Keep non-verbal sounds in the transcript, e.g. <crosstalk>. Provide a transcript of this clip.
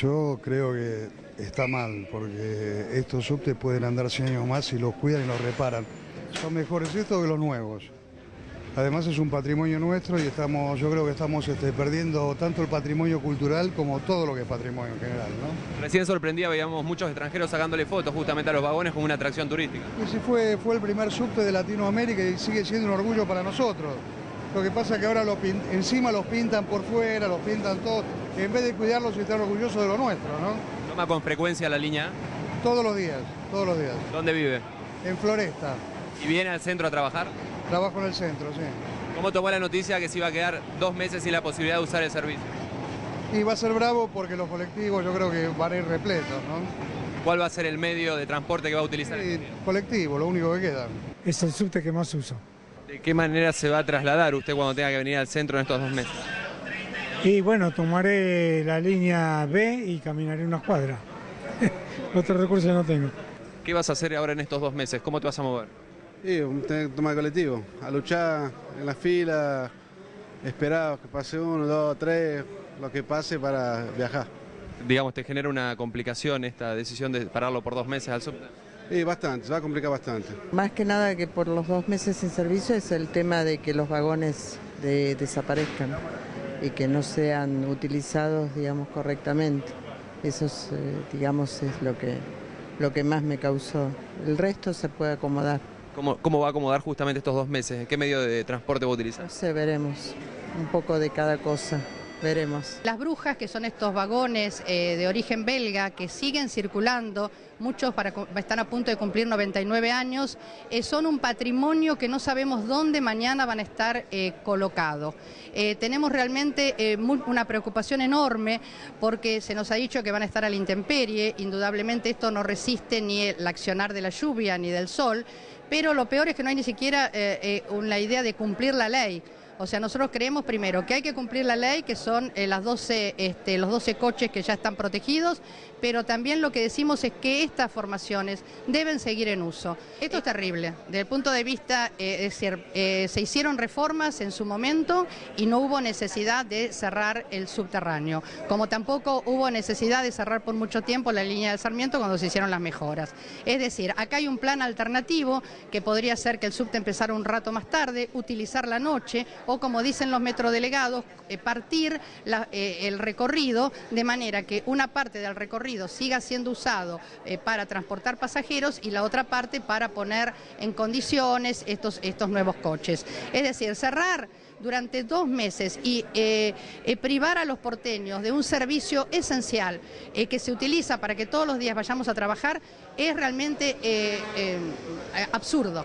Yo creo que está mal, porque estos subtes pueden andar 100 años más si los cuidan y los reparan. Son mejores estos que los nuevos. Además es un patrimonio nuestro y estamos, yo creo que estamos este, perdiendo tanto el patrimonio cultural como todo lo que es patrimonio en general. ¿no? Recién sorprendía, veíamos muchos extranjeros sacándole fotos justamente a los vagones como una atracción turística. Ese fue, fue el primer subte de Latinoamérica y sigue siendo un orgullo para nosotros. Lo que pasa es que ahora los pin- encima los pintan por fuera, los pintan todo, en vez de cuidarlos y estar orgullosos de lo nuestro, ¿no? Toma con frecuencia la línea. A. Todos los días, todos los días. ¿Dónde vive? En Floresta, ¿Y viene al centro a trabajar? trabajo en el centro, sí. ¿Cómo tomó la noticia que se iba a quedar dos meses sin la posibilidad de usar el servicio? Y va a ser bravo porque los colectivos yo creo que van a ir repletos, ¿no? ¿Cuál va a ser el medio de transporte que va a utilizar? Y colectivo, lo único que queda. Es el subte que más uso. ¿De qué manera se va a trasladar usted cuando tenga que venir al centro en estos dos meses? Y bueno, tomaré la línea B y caminaré unas cuadras. <laughs> Otro recurso no tengo. ¿Qué vas a hacer ahora en estos dos meses? ¿Cómo te vas a mover? Y tener que tomar colectivo, a luchar en la fila, esperar que pase uno, dos, tres, lo que pase para viajar. Digamos, ¿te genera una complicación esta decisión de pararlo por dos meses al subte? Y bastante, se va a complicar bastante. Más que nada que por los dos meses sin servicio es el tema de que los vagones de- desaparezcan y que no sean utilizados, digamos, correctamente. Eso, es, eh, digamos, es lo que, lo que más me causó. El resto se puede acomodar. ¿Cómo, ¿Cómo va a acomodar justamente estos dos meses? ¿En qué medio de transporte va a utilizar? No sé, veremos. Un poco de cada cosa. Veremos. Las brujas, que son estos vagones eh, de origen belga que siguen circulando, muchos están a punto de cumplir 99 años, eh, son un patrimonio que no sabemos dónde mañana van a estar eh, colocados. Tenemos realmente una preocupación enorme porque se nos ha dicho que van a estar a la intemperie, indudablemente esto no resiste ni el accionar de la lluvia ni del sol, pero lo peor es que no hay ni siquiera una idea de cumplir la ley. O sea, nosotros creemos primero que hay que cumplir la ley, que son eh, las 12, este, los 12 coches que ya están protegidos, pero también lo que decimos es que estas formaciones deben seguir en uso. Esto es terrible. Desde el punto de vista, eh, es decir, eh, se hicieron reformas en su momento y no hubo necesidad de cerrar el subterráneo, como tampoco hubo necesidad de cerrar por mucho tiempo la línea de Sarmiento cuando se hicieron las mejoras. Es decir, acá hay un plan alternativo que podría ser que el subte empezara un rato más tarde, utilizar la noche o, como dicen los metrodelegados, eh, partir la- eh, el recorrido de manera que una parte del recorrido siga siendo usado eh, para transportar pasajeros y la otra parte para poner en condiciones estos, estos nuevos coches. Es decir, cerrar durante dos meses y eh, privar a los porteños de un servicio esencial que se utiliza para que todos los días vayamos a trabajar es realmente absurdo.